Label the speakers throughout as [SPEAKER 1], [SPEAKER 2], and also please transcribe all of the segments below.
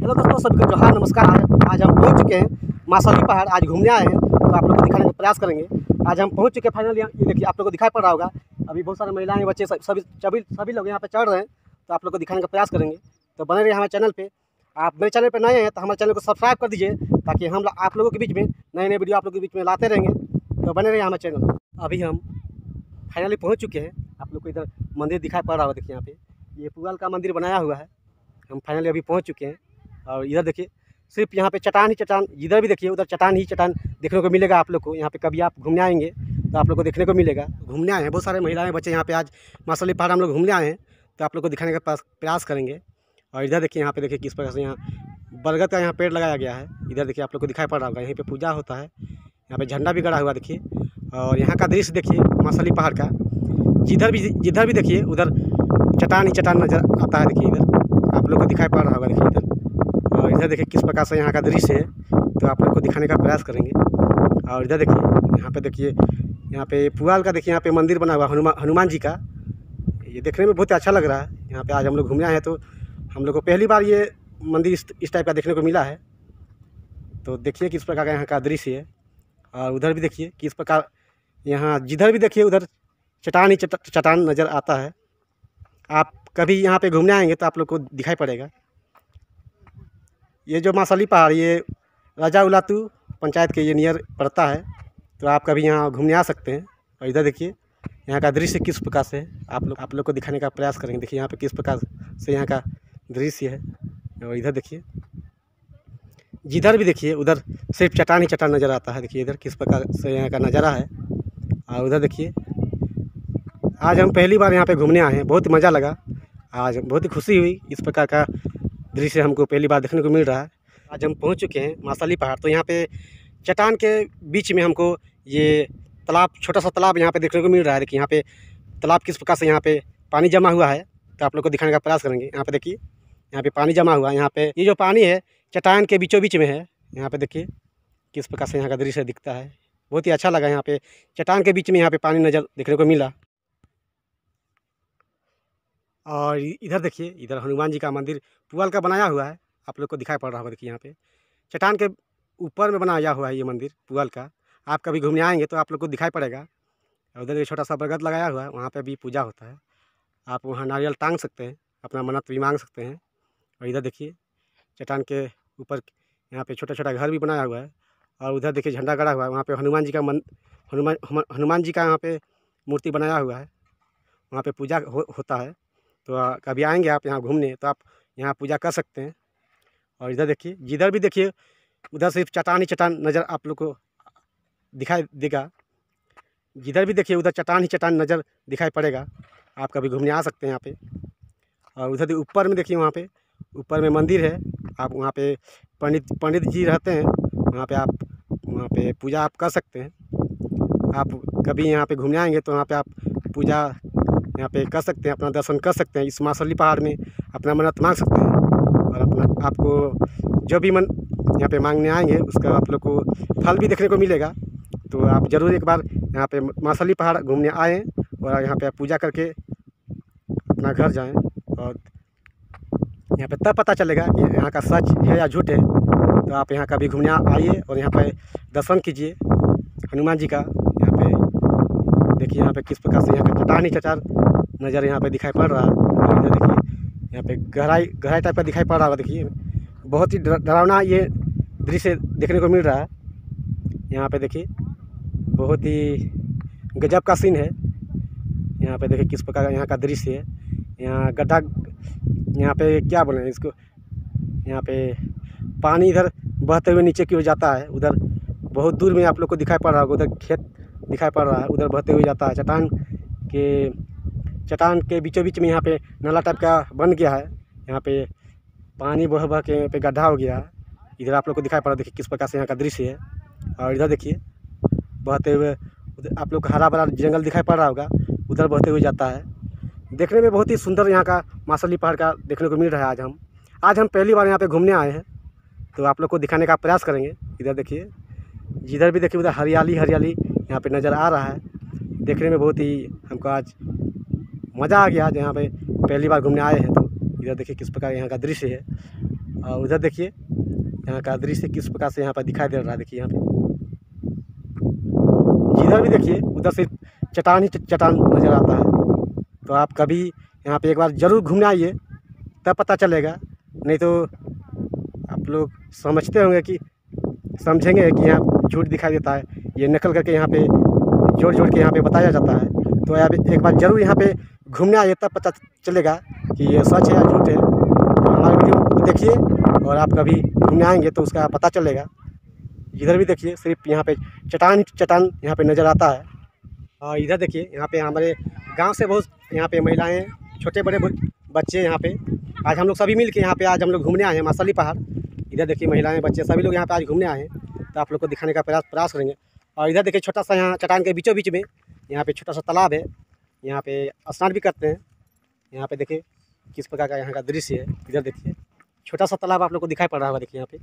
[SPEAKER 1] Hello दोस्तों, सबको जोहार नमस्कार। आज हम पहुँच चुके हैं मासली पहाड़। आज घूमने आए हैं तो आप लोग को दिखाने का प्रयास करेंगे। आज हम पहुँच चुके हैं फाइनल देखिए, आप लोग को दिखाई पड़ रहा होगा। अभी बहुत सारे महिलाएँ, बच्चे सभी सभी सभी लोग यहाँ पर चढ़ रहे हैं तो आप लोग को दिखाने का प्रयास करेंगे। तो बने रहिए हमारे चैनल पर आप मेरे चैनल पर नए हैं तो हमारे चैनल को सब्सक्राइब कर दीजिए, ताकि हम आप लोगों के बीच में नए नए वीडियो आप लोगों के बीच में लाते रहेंगे। तो बने रहिए हमारे चैनल। अभी हम फाइनली पहुँच चुके हैं। आप लोग को इधर मंदिर दिखाई पड़ रहा होगा, देखिए यहाँ पे। ये पुआल का मंदिर बनाया हुआ है। हम फाइनली अभी पहुँच चुके हैं। और इधर देखिए, सिर्फ़ यहाँ पे चट्टान ही चट्टान, इधर भी देखिए, उधर चट्टान ही चट्टान देखने को मिलेगा आप लोग को। यहाँ पे कभी आप घूमने आएँगे तो आप लोग को देखने को मिलेगा। घूमने आए हैं, बहुत सारे महिलाएँ बच्चे यहाँ पे आज मासली पहाड़ हम लोग घूमने आए हैं तो आप लोग को दिखाने का प्रयास करेंगे। और इधर देखिए, यहाँ पे देखिए किस प्रकार से यहाँ बरगद का यहाँ पेड़ लगाया गया है। इधर देखिए आप लोग को दिखाई पड़ रहा होगा, यहीं पर पूजा होता है। यहाँ पर झंडा भी गड़ा हुआ देखिए, और यहाँ का दृश्य देखिए मासली पहाड़ का। जिधर भी जिधर भी देखिए, उधर चट्टान ही चट्टान नज़र आता है, देखिए इधर। आप लोग को दिखाई पड़ रहा होगा, देखिए इधर। इधर देखिए किस प्रकार से यहाँ का दृश्य है तो आप लोग को दिखाने का प्रयास करेंगे। और इधर देखिए, यहाँ पे देखिए, यहाँ पे पुआल का देखिए, यहाँ पे मंदिर बना हुआ हनुमान हनुमान जी का। ये देखने में बहुत अच्छा लग रहा है। यहाँ पे आज हम लोग घूमने आए हैं तो हम लोग को पहली बार ये मंदिर इस इस टाइप का देखने को मिला है। तो देखिए किस प्रकार का यहाँ का दृश्य है। और उधर भी देखिए, किस प्रकार, यहाँ जिधर भी देखिए, उधर चट्टान ही चट्टान नज़र आता है। आप कभी यहाँ पे घूमने आएँगे तो आप लोग को दिखाई पड़ेगा। ये जो मासली पहाड़, ये राजा उलातू पंचायत के ये नियर पड़ता है तो आप कभी यहाँ घूमने आ सकते हैं। और इधर देखिए, यहाँ का दृश्य किस प्रकार से है। आप लोग आप लोग को दिखाने का प्रयास करेंगे। देखिए यहाँ पे किस प्रकार से यहाँ का दृश्य है। और इधर देखिए, जिधर भी देखिए, उधर सिर्फ़ चट्टान ही चट्टान नज़र आता है। देखिए इधर किस प्रकार से यहाँ का नज़ारा है। और उधर देखिए, आज हम पहली बार यहाँ पे घूमने आए हैं। बहुत मज़ा लगा। आज बहुत ही खुशी हुई इस प्रकार का दृश्य हमको पहली बार देखने को मिल रहा है आज हम पहुँच चुके हैं मासाली पहाड़ तो यहाँ पे चट्टान के बीच में हमको ये तालाब छोटा सा तालाब यहाँ पे देखने को मिल रहा है देखिए यहाँ पे तालाब किस प्रकार से यहाँ पे पानी जमा हुआ है तो आप लोग को दिखाने का प्रयास करेंगे यहाँ पे देखिए यहाँ पे पानी जमा हुआ है यहाँ पे ये जो पानी है चट्टान के बीचों बीच में है यहाँ पे देखिए किस प्रकार से यहाँ का दृश्य दिखता है बहुत ही अच्छा लगा यहाँ पे चट्टान के बीच में यहाँ पे पानी नज़र देखने को मिला और इधर देखिए इधर हनुमान जी का मंदिर पुआल का बनाया हुआ है। आप लोग को दिखाई पड़ रहा होगा देखिए यहाँ पे। चट्टान के ऊपर में बनाया हुआ है ये मंदिर पुआल का। आप कभी घूमने आएँगे तो आप लोग को दिखाई पड़ेगा। उधर ये छोटा सा बरगद लगाया हुआ है वहाँ पे भी पूजा होता है। आप वहाँ नारियल टांग सकते हैं अपना मन्नत भी मांग सकते हैं। और इधर देखिए चट्टान के ऊपर यहाँ पे छोटा छोटा घर भी बनाया हुआ है। और उधर देखिए झंडा गड़ा हुआ है वहाँ पे हनुमान जी का मन हनुमान- हनुमान जी का यहाँ पे मूर्ति बनाया हुआ है। वहाँ पे पूजा हो, होता है। तो कभी आएँगे आप यहाँ घूमने तो आप यहाँ पूजा कर सकते हैं। और इधर देखिए, जिधर भी देखिए, उधर सिर्फ़ चट्टान ही चट्टान नज़र आप लोग को दिखाई देगा। जिधर भी देखिए, उधर चट्टान ही चट्टान नज़र दिखाई पड़ेगा। आप कभी घूमने आ सकते हैं यहाँ पे। और उधर ऊपर में देखिए, वहाँ पे, ऊपर में मंदिर है। आप वहाँ पे पंडित पंडित जी रहते हैं, वहाँ पे आप, वहाँ पे पूजा आप कर सकते हैं। आप कभी यहाँ पे घूमने आएँगे तो वहाँ पे आप पूजा यहाँ पे कर सकते हैं, अपना दर्शन कर सकते हैं, इस मासली पहाड़ में अपना मन्नत मांग सकते हैं और अपना आपको जो भी मन यहाँ पे मांगने आएँगे, उसका आप लोग को फल भी देखने को मिलेगा। तो आप ज़रूर एक बार यहाँ पे मासली पहाड़ घूमने आएँ और यहाँ पे आप पूजा करके अपना घर जाएँ और यहाँ पे तब पता चलेगा कि यहाँ का सच है या झूठ है। तो आप यहाँ कभी घूमने आइए और यहाँ पे दर्शन कीजिए। हनुमान जी का यहाँ पे देखिए यहाँ पे किस प्रकार से यहाँ का चट्टान चट्टान नज़र यहाँ पे दिखाई पड़ रहा है। देखिए यहाँ पे गहराई गहराई टाइप का दिखाई पड़ रहा होगा, देखिए। बहुत ही डरावना ये दृश्य देखने को मिल रहा है। यहाँ पे देखिए, बहुत ही गजब का सीन है। यहाँ पे देखिए, किस प्रकार का यहाँ का दृश्य है। यहाँ गड्ढा, यहाँ पे क्या बोलें इसको, यहाँ पे पानी इधर बहते हुए नीचे की ओर जाता है। उधर बहुत दूर में आप लोग को दिखाई पड़ रहा होगा, उधर खेत दिखाई पड़ रहा है, उधर बहते हुए जाता है। चट्टान के चट्टान के बीचों बीच में यहाँ पे नाला टाइप का बन गया है। यहाँ पे पानी बह बह के यहाँ पे गड्ढा हो गया है। इधर आप लोग को दिखाई पड़ देखिए किस प्रकार से यहाँ का दृश्य है। और इधर देखिए, बहते हुए आप लोग को हरा भरा जंगल दिखाई पड़ रहा होगा, उधर बहते हुए जाता है। देखने में बहुत ही सुंदर यहाँ का मासली पहाड़ का देखने को मिल रहा है आज हम। आज हम पहली बार यहाँ पे घूमने आए हैं तो आप लोग को दिखाने का प्रयास करेंगे। इधर देखिए, जिधर भी देखिए उधर हरियाली हरियाली यहाँ पे नज़र आ रहा है। देखने में बहुत ही हमको आज मज़ा आ गया आज यहाँ पे। पहली बार घूमने आए हैं तो। इधर देखिए किस प्रकार यहाँ का दृश्य है। और उधर देखिए, यहाँ का दृश्य किस प्रकार से यहाँ पर दिखाई दे रहा है, देखिए यहाँ पे। जिधर भी देखिए, उधर से चट्टान ही चट्टान नज़र आता है। तो आप कभी यहाँ पे एक बार ज़रूर घूमने आइए, तब पता चलेगा। नहीं तो आप लोग समझते होंगे कि, समझेंगे कि यहाँ झूठ दिखाई देता है। ये नकल करके यहाँ पे जोड़ जोड़ के यहाँ पे बताया जाता है। तो आप एक बार ज़रूर यहाँ पे घूमने आइए तब पता चलेगा कि ये सच है या झूठ है। तो हमारे वीडियो को देखिए और आप कभी घूमने आएँगे तो उसका पता चलेगा। इधर भी देखिए, सिर्फ़ यहाँ पे चट्टान ही चट्टान यहाँ पे नज़र आता है। और इधर देखिए, यहाँ पे हमारे गाँव से बहुत यहाँ पे महिलाएँ छोटे बड़े बच्चे यहाँ पे। आज हम लोग सभी मिल के यहाँ पे आज हम लोग घूमने आए हैं मासली पहाड़। इधर देखिए, महिलाएँ, बच्चे सभी लोग यहाँ पे आज घूमने आए हैं। तो आप लोग को दिखाने का प्रयास प्रयास करेंगे। और इधर देखिए, छोटा सा यहाँ चट्टान के बीचों बीच में यहाँ पे छोटा सा तालाब है। यहाँ पे स्नान भी करते हैं। यहाँ पे देखिए किस प्रकार का यहाँ का दृश्य है। इधर देखिए, छोटा सा तालाब आप लोग को दिखाई पड़ रहा होगा देखिए यहाँ पे।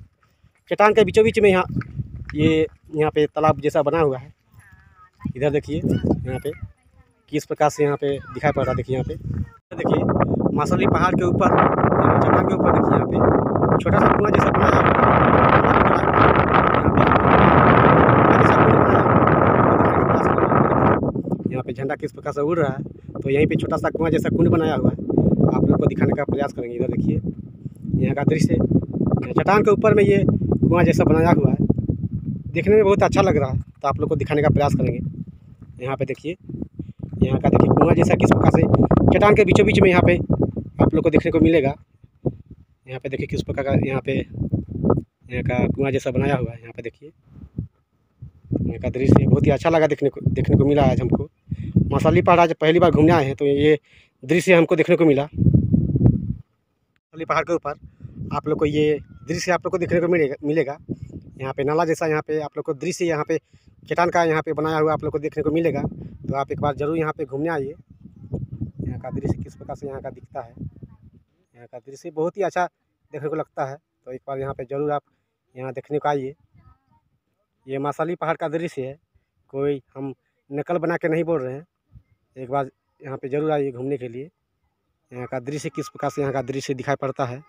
[SPEAKER 1] चट्टान के बीचों बीच में यहाँ, ये यहाँ पे तालाब जैसा बना हुआ है। इधर देखिए, यहाँ पे किस प्रकार से यहाँ पे दिखाई पड़ रहा है देखिए यहाँ पे। देखिए, मासली पहाड़ के ऊपर, चट्टान के ऊपर देखिए यहाँ पे छोटा सा कुआँ जैसा बनाया हुआ पे झंडा किस प्रकार से उड़ रहा है तो यहीं पे छोटा सा कुआँ जैसा कुंड बनाया हुआ है। आप लोग को दिखाने का प्रयास करेंगे, इधर देखिए। यहाँ का दृश्य चट्टान के ऊपर में ये कुआँ जैसा बनाया हुआ है। देखने में बहुत अच्छा लग रहा है तो आप लोग को दिखाने का प्रयास करेंगे। यहाँ पर देखिए, यहाँ का देखिए कुआँ जैसा किस प्रकार से, चट्टान के बीचों बीच में यहाँ पे आप लोग को देखने को मिलेगा। यहाँ पे देखिए किस प्रकार का यहाँ पे, यहाँ का कुआँ जैसा बनाया हुआ है, यहाँ पे देखिए। यहाँ का दृश्य बहुत ही अच्छा लगा देखने को देखने को मिला आज हमको। मसाली पहाड़ आज पहली बार घूमने आए हैं तो ये दृश्य हमको देखने को मिला। मसाली पहाड़ के ऊपर आप लोग को ये दृश्य आप लोग को देखने को मिलेगा मिलेगा। यहाँ पे नाला जैसा यहाँ पे आप लोग को दृश्य यहाँ पे, चट्टान का यहाँ पे बनाया हुआ आप लोग को देखने को मिलेगा। तो आप एक बार ज़रूर यहाँ पे घूमने आइए। यहाँ का दृश्य किस प्रकार से यहाँ का दिखता है। यहाँ का दृश्य बहुत ही अच्छा देखने को लगता है। तो एक बार यहाँ पे ज़रूर आप यहाँ देखने को आइए। ये मासाली पहाड़ का दृश्य है। कोई हम नकल बना के नहीं बोल रहे हैं। एक बार यहाँ पे ज़रूर आइए घूमने के लिए। यहाँ का दृश्य किस प्रकार से यहाँ का दृश्य दिखाई पड़ता है।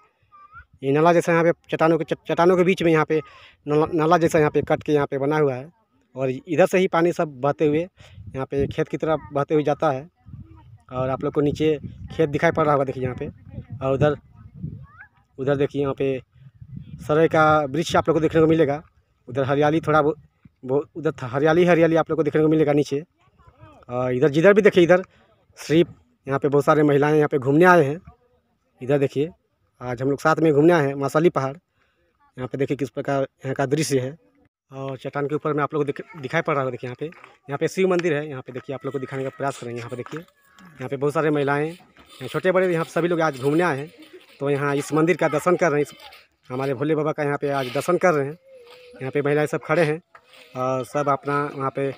[SPEAKER 1] ये नाला जैसा यहाँ पे चट्टानों के चट्टानों के बीच में यहाँ पे नाला जैसा यहाँ पे कट के यहाँ पे बना हुआ है। और इधर से ही पानी सब बहते हुए यहाँ पे खेत की तरफ़ बहते हुए जाता है। और आप लोग को नीचे खेत दिखाई पड़ रहा होगा देखिए यहाँ पे। और उधर उधर देखिए यहाँ पे सरे का वृक्ष आप लोग को देखने को मिलेगा। उधर हरियाली थोड़ा बहुत, उधर हरियाली हरियाली आप लोग को देखने को मिलेगा नीचे। इधर, जिधर भी देखिए, इधर सिर्फ़ यहाँ पे बहुत सारे महिलाएँ यहाँ पे घूमने आए हैं। इधर देखिए, आज हम लोग साथ में घूमने आए हैं मासाली पहाड़। यहाँ पे देखिए किस प्रकार यहाँ का दृश्य है। और चट्टान के ऊपर में आप लोग को दिखाई पड़ रहा है, देखिए यहाँ पे। यहाँ पे शिव मंदिर है, यहाँ पे देखिए आप लोग को दिखाने का प्रयास करेंगे, यहाँ पे देखिए। यहाँ पे बहुत सारे महिलाएँ, यहाँ छोटे बड़े यहाँ सभी लोग आज घूमने आए हैं। तो यहाँ इस मंदिर का दर्शन कर रहे हैं हमारे भोले बाबा का यहाँ पे आज दर्शन कर रहे हैं। यहाँ पे महिलाएँ सब खड़े हैं, और सब अपना, वहाँ पे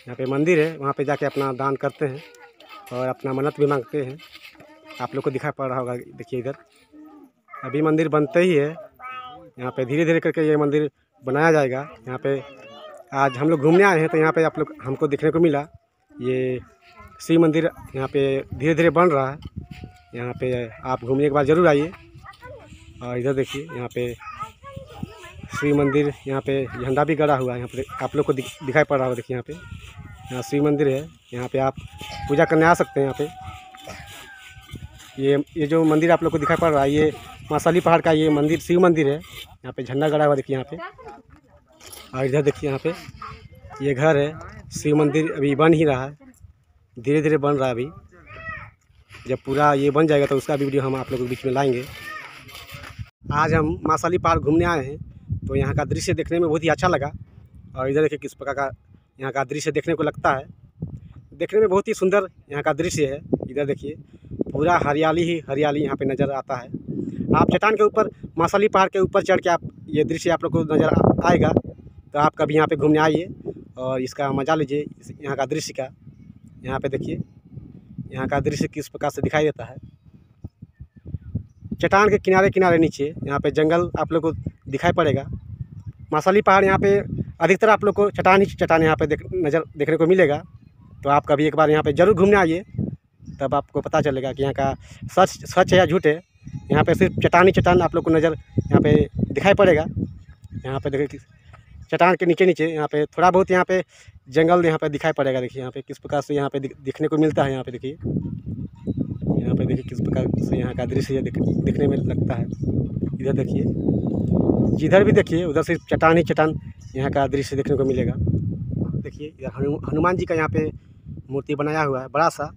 [SPEAKER 1] यहाँ पे मंदिर है, वहाँ पे जाके अपना दान करते हैं और अपना मन्नत भी मांगते हैं। आप लोग को दिखाई पड़ रहा होगा, देखिए इधर। अभी मंदिर बनते ही है। यहाँ पे धीरे धीरे करके ये मंदिर बनाया जाएगा। यहाँ पे आज हम लोग घूमने आए हैं तो यहाँ पे आप लोग, हमको देखने को मिला। ये शिव मंदिर यहाँ पे धीरे धीरे बन रहा है। यहाँ पे आप घूमने के बाद ज़रूर आइए। और इधर देखिए, यहाँ पे शिव मंदिर यहाँ पे झंडा भी गड़ा हुआ है, यहाँ पे आप लोग को दिखाई पड़ रहा होगा, देखिए यहाँ पे। यहाँ शिव मंदिर है, यहाँ पे आप पूजा करने आ सकते हैं यहाँ पे। ये ये जो मंदिर आप लोग को दिखाई पड़ रहा है, ये मासाली पहाड़ का ये मंदिर, शिव मंदिर है। यहाँ पे झंडा गड़ा हुआ देखिए यहाँ पे। और इधर देखिए यहाँ पे, ये घर है, शिव मंदिर अभी बन ही रहा है धीरे धीरे बन रहा है अभी। जब पूरा ये बन जाएगा तो उसका भी वीडियो हम आप लोगों के बीच में लाएँगे। आज हम मासाली पहाड़ घूमने आए हैं। तो यहाँ का दृश्य देखने में बहुत ही अच्छा लगा। और इधर देखिए किस प्रकार का यहाँ का दृश्य देखने को लगता है। देखने में बहुत ही सुंदर यहाँ का दृश्य है। इधर देखिए, पूरा हरियाली ही हरियाली यहाँ पे नज़र आता है। आप चट्टान के ऊपर मासाली पहाड़ के ऊपर चढ़ के आप, ये दृश्य आप लोग को नज़र आएगा। तो आप कभी यहाँ पे घूमने आइए और इसका मज़ा लीजिए इस यहाँ का दृश्य का। यहाँ पे देखिए, यहाँ का दृश्य किस प्रकार से दिखाई देता है। चट्टान के किनारे किनारे नीचे, यहाँ पे जंगल आप लोग को दिखाई पड़ेगा मासाली पहाड़ यहाँ पे अधिकतर आप लोग को चट्टान ही चट्टान यहाँ पे देख नज़र देखने को मिलेगा तो आप कभी एक बार यहाँ पे ज़रूर घूमने आइए तब आपको पता चलेगा कि यहाँ का सच सच है या झूठ है यहाँ पे सिर्फ़ चट्टान ही चट्टान आप लोग को नज़र यहाँ पे दिखाई पड़ेगा यहाँ पे देखिए चट्टान के नीचे नीचे यहाँ पे थोड़ा बहुत यहाँ पे जंगल यहाँ पे दिखाई पड़ेगा देखिए यहाँ पे किस प्रकार से यहाँ पे दिखने को मिलता है यहाँ पे देखिए यहाँ पे देखिए किस प्रकार से यहाँ का दृश्य दिख, दिखने में लगता है इधर देखिए जिधर भी देखिए, उधर से चट्टान ही चट्टान यहाँ का दृश्य देखने को मिलेगा। देखिए, इधर हनु, हनुमान जी का यहाँ पे मूर्ति बनाया हुआ है, बड़ा सा।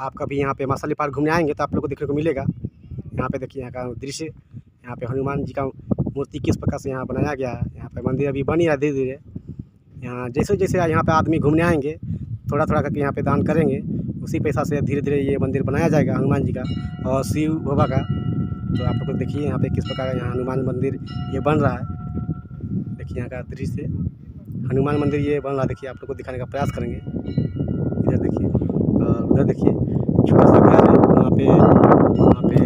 [SPEAKER 1] आप कभी यहाँ पे मासाली पार्क घूमने आएँगे तो आप लोग को देखने को मिलेगा। यहाँ पे देखिए, यहाँ का दृश्य, यहाँ पे हनुमान जी का मूर्ति किस प्रकार से यहाँ बनाया गया है। यहाँ पे मंदिर अभी बन ही है धीरे धीरे यहाँ जैसे जैसे यहाँ पे आदमी घूमने आएँगे थोड़ा थोड़ा करके यहाँ पे दान करेंगे, उसी पैसा से धीरे धीरे ये मंदिर बनाया जाएगा हनुमान जी का और शिव बाबा का। तो आप लोग देखिए यहाँ पे किस प्रकार का यहाँ हनुमान मंदिर ये बन रहा है। देखिए यहाँ का दृश्य। हनुमान मंदिर ये बन रहा है, देखिए आप लोग को दिखाने का प्रयास करेंगे। इधर देखिए, और उधर देखिए, छोटा सा घर है, वहाँ पे वहाँ पे